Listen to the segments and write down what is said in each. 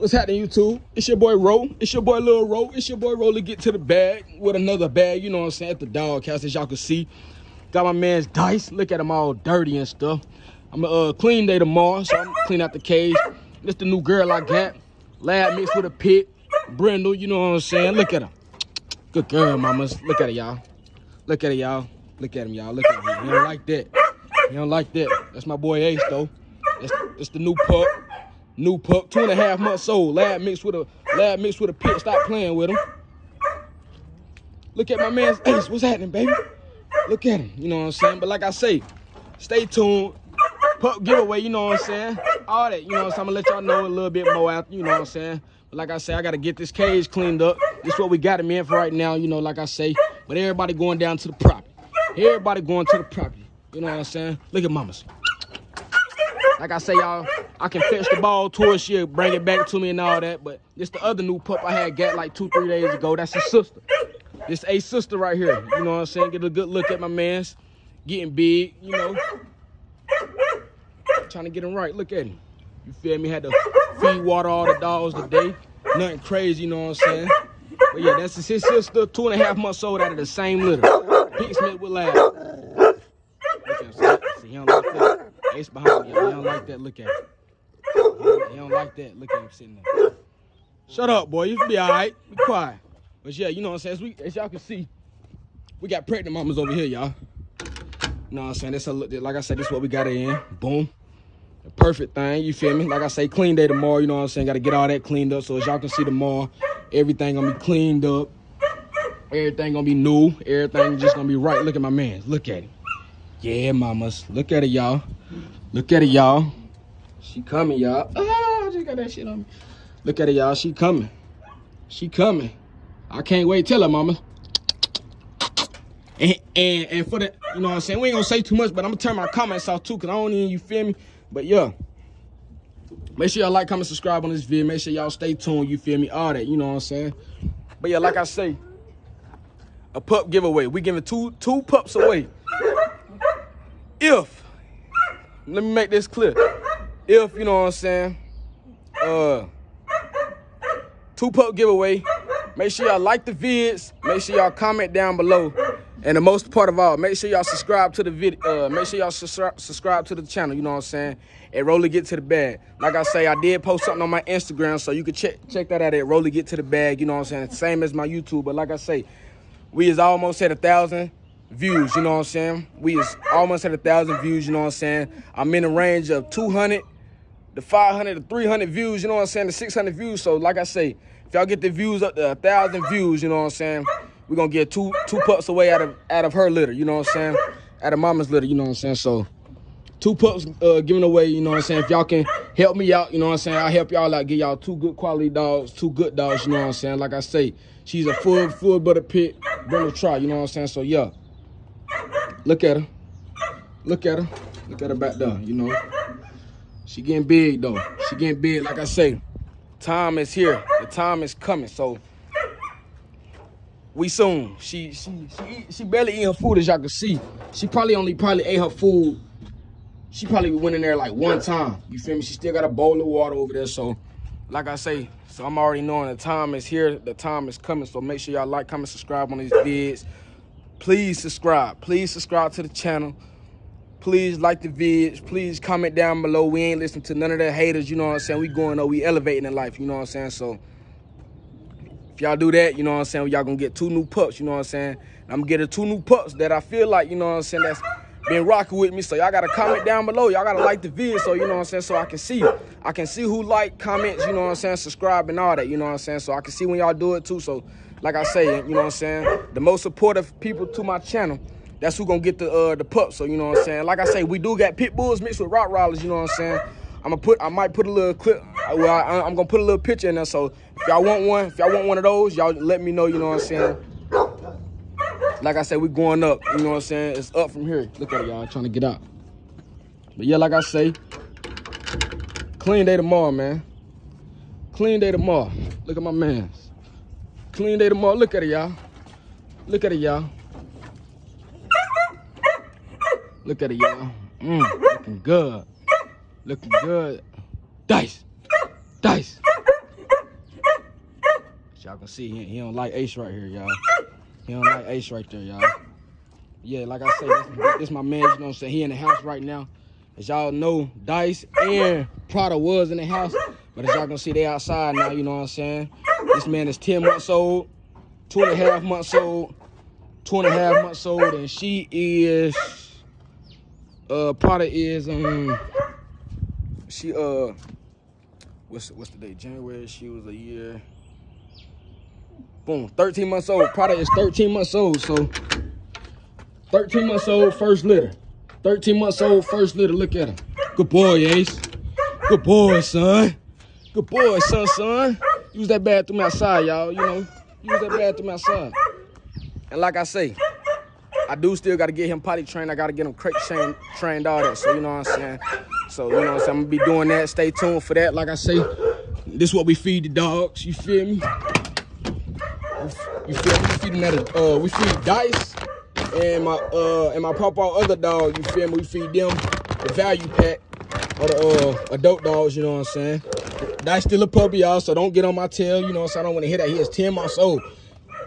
What's happening, YouTube? It's your boy Ro. It's your boy Lil Ro. It's your boy Ro to get to the bag with another bag. You know what I'm saying? At the dog house, as y'all can see. Got my man's dice. Look at him all dirty and stuff. I'm a uh, clean day tomorrow, so I'm clean out the cage. This the new girl I got. Lab mixed with a pit. Brindle, you know what I'm saying? Look at her. Good girl, mamas. Look at her, y'all. Look at her, y'all. Look at him, y'all. Look at him. He don't like that. He don't like that. That's my boy Ace, though. That's, that's the new pup. New pup, two and a half months old. Lab mixed with a lab mixed with a pit. Stop playing with him. Look at my man's Ace. What's happening, baby? Look at him. You know what I'm saying? But like I say, stay tuned. Pup giveaway, you know what I'm saying? All that, you know what I'm saying? I'm gonna let y'all know a little bit more after, you know what I'm saying? But like I say, I gotta get this cage cleaned up. This is what we got him in for right now, you know, like I say. But everybody going down to the property. Everybody going to the property. You know what I'm saying? Look at mamas. Like I say, y'all, I can fetch the ball to her, she'll bring it back to me and all that. But this the other new pup I had got like two, three days ago. That's his sister. This a sister right here. You know what I'm saying? Get a good look at my man's. Getting big, you know. Trying to get him right. Look at him. You feel me? Had to feed water all the dogs today. Nothing crazy, you know what I'm saying? But yeah, that's his sister, two and a half months old out of the same litter. Pink Smith with lab. Look at him. See, he don't like that. Ace behind me. He don't like that. Look at him. He don't like that. Look at him sitting there. Shut up, boy. You be all right. Be quiet. But yeah, you know what I'm saying? As, as y'all can see, we got pregnant mamas over here, y'all. You know what I'm saying? That's a, like I said, this is what we got it in. Boom. The perfect thing, you feel me? Like I say, clean day tomorrow, you know what I'm saying? Got to get all that cleaned up. So as y'all can see tomorrow, everything going to be cleaned up. Everything going to be new. Everything just going to be right. Look at my man. Look at him. Yeah, mamas. Look at it, y'all. Look at it, y'all. She coming, y'all. Ah, I just got that shit on me. Look at it, y'all. She coming. She coming. I can't wait. Tell her, mama. And, and, and for the, you know what I'm saying? We ain't gonna say too much, but I'm gonna turn my comments off too, cause I don't even, you feel me? But yeah. Make sure y'all like, comment, subscribe on this video. Make sure y'all stay tuned, you feel me? All that, you know what I'm saying? But yeah, like I say, a pup giveaway. We giving two two pups away. If, let me make this clear. If, you know what I'm saying, uh, two pup giveaway. Make sure y'all like the vids. Make sure y'all comment down below. And the most part of all, make sure y'all subscribe to the video. Uh, make sure y'all subscribe to the channel. You know what I'm saying? And Rollie get to the bag. Like I say, I did post something on my Instagram, so you can check check that out at Rollie get to the bag. You know what I'm saying? Same as my YouTube. But like I say, we is almost at a thousand views. You know what I'm saying? We is almost at a thousand views. You know what I'm saying? I'm in the range of 200 to 500 to 300 views. You know what I'm saying? the 600 views. So like I say. If y'all get the views up to a thousand views, you know what I'm saying? We're gonna get two two pups away out of out of her litter, you know what I'm saying? Out of mama's litter, you know what I'm saying? So two pups uh giving away, you know what I'm saying? If y'all can help me out, you know what I'm saying? I'll help y'all out, get y'all two good quality dogs, two good dogs, you know what I'm saying? Like I say, she's a full full butter pit, gonna try, you know what I'm saying? So yeah. Look at her. Look at her. Look at her back there, you know. She getting big though. She getting big, like I say time is here. The time is coming. So we soon. She she she she barely eat her food as y'all can see. She probably only probably ate her food. She probably went in there like one time. You feel me? She still got a bowl of water over there. So like I say, so I'm already knowing the time is here. The time is coming. So make sure y'all like, comment, subscribe on these vids. Please subscribe. Please subscribe to the channel. Please like the vids. Please comment down below. We ain't listening to none of the haters, you know what I'm saying? We going up, we elevating in life, you know what I'm saying? So if y'all do that, you know what I'm saying? Y'all gonna get two new pups, you know what I'm saying? I'm getting two new pups that I feel like, you know what I'm saying, that's been rocking with me. So y'all gotta comment down below. Y'all gotta like the video so you know what I'm saying, so I can see. I can see who like, comments, you know what I'm saying, subscribe and all that, you know what I'm saying? So I can see when y'all do it too. So like I say, you know what I'm saying? The most supportive people to my channel that's who gonna get the uh, the pup. So you know what I'm saying. Like I say, we do got pit bulls mixed with Rottweilers. You know what I'm saying. I'm gonna put. I might put a little clip. Well, I, am gonna put a little picture in there. So if y'all want one, if y'all want one of those, y'all let me know. You know what I'm saying. Like I said, we going up. You know what I'm saying. It's up from here. Look at y'all trying to get out. But yeah, like I say, clean day tomorrow, man. Clean day tomorrow. Look at my man's. Clean day tomorrow. Look at it, y'all. Look at it, y'all. Look at it, y'all. Mm, looking good. Looking good. Dice. Dice. y'all can see, he, he don't like Ace right here, y'all. He don't like Ace right there, y'all. Yeah, like I say, this, this my man, you know what I'm saying? He in the house right now. As y'all know, Dice and Prada was in the house. But as y'all gonna see, they outside now, you know what I'm saying? This man is 10 months old, two and a half months old, two and a half months old, and she is, uh, Prada is, um, she, uh, what's, what's the date? January, she was a year, boom, 13 months old. Prada is 13 months old, so 13 months old, first litter. 13 months old, first litter. Look at him. Good boy, Ace. Good boy, son. Good boy, son, son. Use that bathroom outside, y'all. You know, use that bathroom outside. And like I say, I do still got to get him potty trained. I got to get him crate trained, trained, all that. So, you know what I'm saying? So, you know what I'm saying? I'm going to be doing that. Stay tuned for that. Like I say, this is what we feed the dogs. You feel me? You feel me? We feed them that, uh, we feed Dice and my uh and my papa other dog, you feel me? We feed them the value pack or the uh adult dogs, you know what I'm saying? That's still a puppy, y'all, so don't get on my tail, you know what I'm saying? I don't want to hear that. He is 10 months old.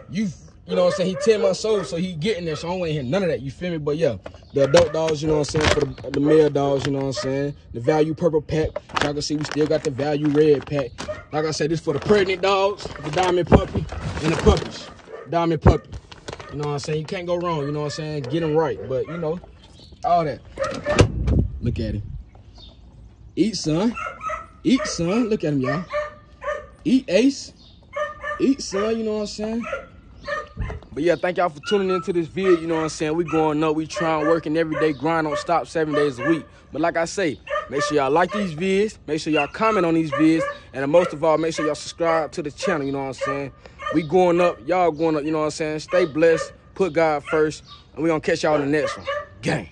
You you know what I'm saying? He 10 months old, so he getting there, so I don't want to hear none of that, you feel me? But yeah, the adult dogs, you know what I'm saying? For the, the male dogs, you know what I'm saying? The value purple pack. Y'all can see we still got the value red pack. Like I said, this for the pregnant dogs, the diamond puppy, and the puppies. Diamond puppy. You know what I'm saying? You can't go wrong. You know what I'm saying? Get him right. But, you know, all that. Look at him. Eat, son. Eat, son. Look at him, y'all. Eat, Ace. Eat, son. You know what I'm saying? But yeah, thank y'all for tuning into this video. You know what I'm saying? We going up. We trying, working every day, grind on stop seven days a week. But like I say, make sure y'all like these vids. Make sure y'all comment on these vids. And most of all, make sure y'all subscribe to the channel. You know what I'm saying? We going up, y'all going up, you know what I'm saying? Stay blessed, put God first, and we gonna catch y'all in the next one. Gang.